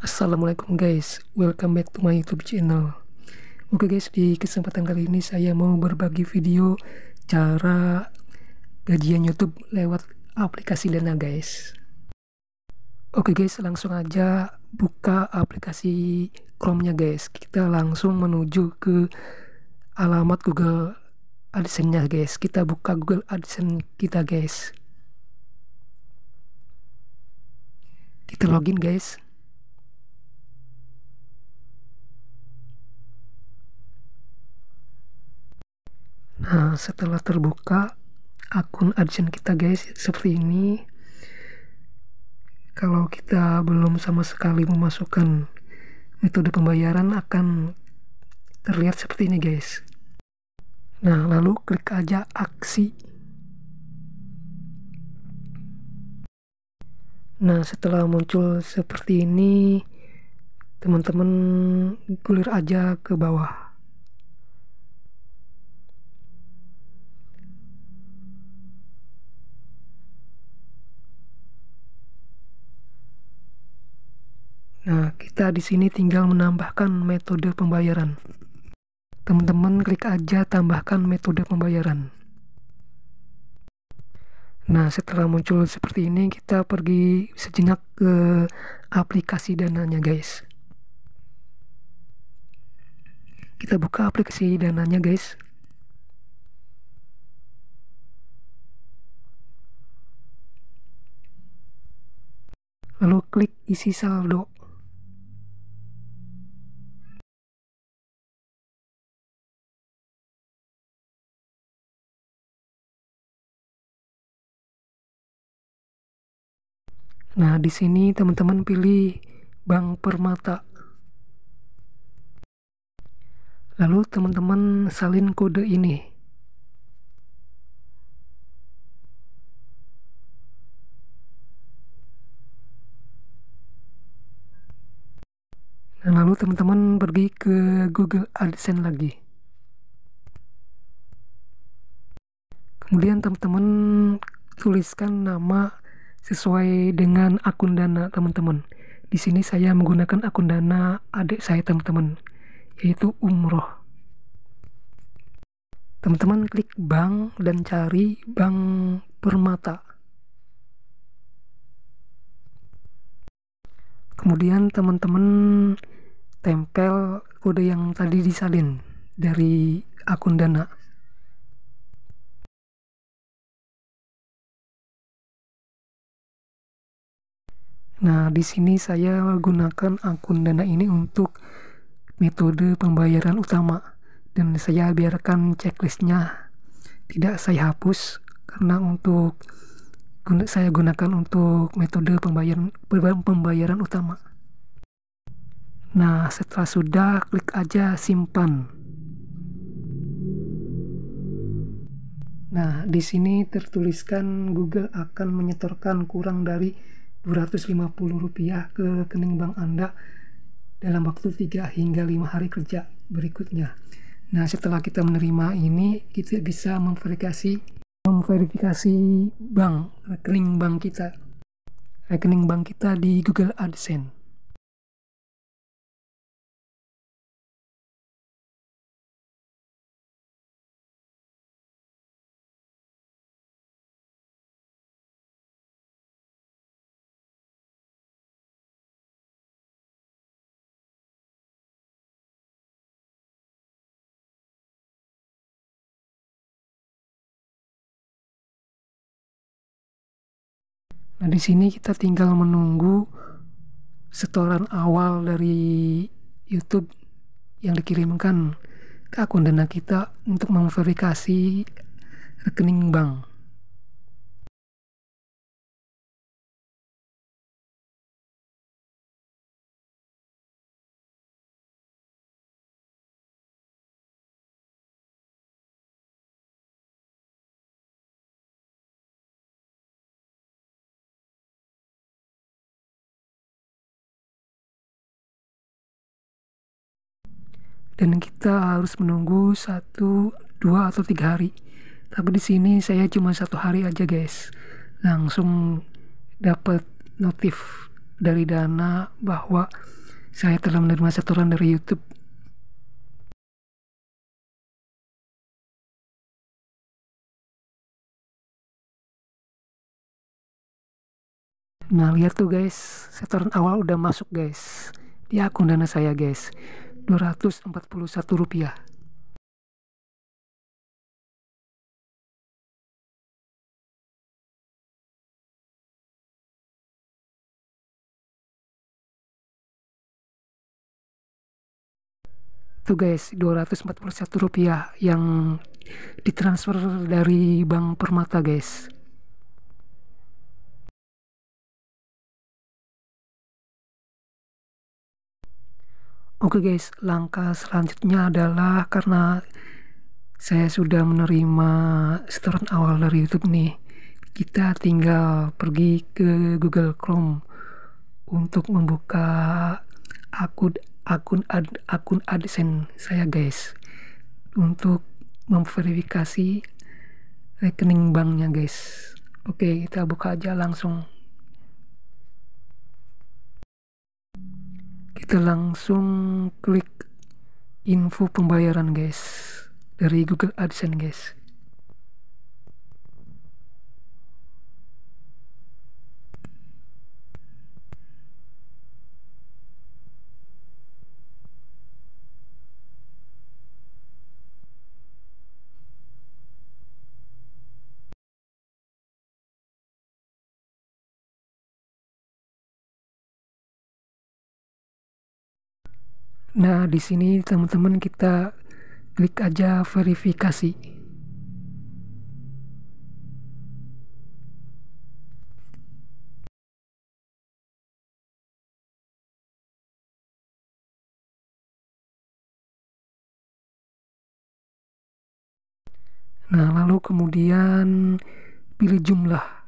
Assalamualaikum guys, welcome back to my YouTube channel. Oke guys, di kesempatan kali ini saya mau berbagi video cara gajian YouTube lewat aplikasi Dana guys. Oke guys, langsung aja buka aplikasi Chrome-nya guys. Kita langsung menuju ke alamat Google AdSense-nya guys. Kita buka Google AdSense kita guys. Kita login guys. Nah, setelah terbuka akun AdSense kita guys seperti ini. Kalau kita belum sama sekali memasukkan metode pembayaran akan terlihat seperti ini guys. Nah, lalu klik aja aksi. Nah, setelah muncul seperti ini, teman-teman gulir aja ke bawah. Nah, kita di sini tinggal menambahkan metode pembayaran. Teman-teman klik aja tambahkan metode pembayaran. Nah, setelah muncul seperti ini, kita pergi sejenak ke aplikasi dananya, guys. Kita buka aplikasi dananya, guys. Lalu klik isi saldo. Nah, di sini teman-teman pilih Bank Permata. Lalu teman-teman salin kode ini. Nah, lalu teman-teman pergi ke Google AdSense lagi. Kemudian teman-teman tuliskan nama sesuai dengan akun dana teman-teman. Di sini saya menggunakan akun dana adik saya teman-teman yaitu umroh. Teman-teman klik bank dan cari bank permata. Kemudian teman-teman tempel kode yang tadi disalin dari akun dana Nah, di sini saya gunakan akun Dana ini untuk metode pembayaran utama dan saya biarkan checklistnya tidak saya hapus karena untuk saya gunakan untuk metode pembayaran pembayaran utama. Nah, setelah sudah klik aja simpan. Nah, di sini tertuliskan Google akan menyetorkan kurang dari Rp250 ke rekening bank Anda dalam waktu 3 hingga 5 hari kerja berikutnya. Nah, setelah kita menerima ini, kita bisa memverifikasi memverifikasi bank, rekening bank kita. Rekening bank kita di Google AdSense. Nah, di sini kita tinggal menunggu setoran awal dari YouTube yang dikirimkan ke akun Dana kita untuk memverifikasi rekening bank. Dan kita harus menunggu satu dua atau tiga hari. Tapi di sini saya cuma satu hari aja guys. Langsung dapat notif dari dana bahwa saya telah menerima setoran dari YouTube. Nah lihat tuh guys, setoran awal udah masuk guys di akun dana saya guys, 241 rupiah. Tuh guys, 241 rupiah yang ditransfer dari Bank Permata guys. Oke okay guys, langkah selanjutnya adalah karena saya sudah menerima setoran awal dari YouTube nih. Kita tinggal pergi ke Google Chrome untuk membuka akun akun ad, akun AdSense saya guys untuk memverifikasi rekening banknya guys. Oke, kita buka aja langsung kita langsung klik info pembayaran guys. Dari Google AdSense guys Nah, di sini teman-teman kita klik aja verifikasi. Nah, lalu kemudian pilih jumlah.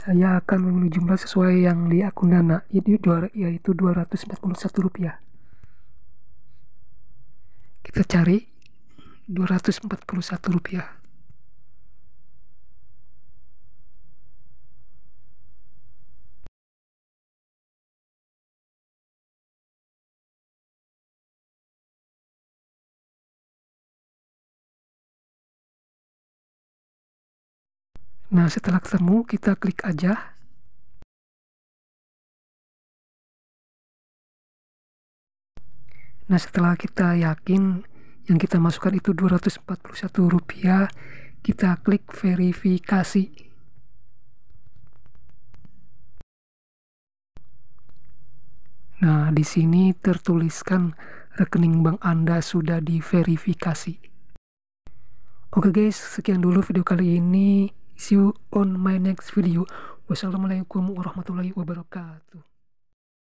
Saya akan memilih jumlah sesuai yang di akun dana yaitu 241 rupiah. Kita cari 241 Nah, setelah ketemu, kita klik aja. Nah, setelah kita yakin yang kita masukkan itu 241 rupiah, kita klik verifikasi. Nah, di sini tertuliskan rekening bank Anda sudah diverifikasi. Oke guys, sekian dulu video kali ini. See you on my next video. Wassalamualaikum warahmatullahi wabarakatuh.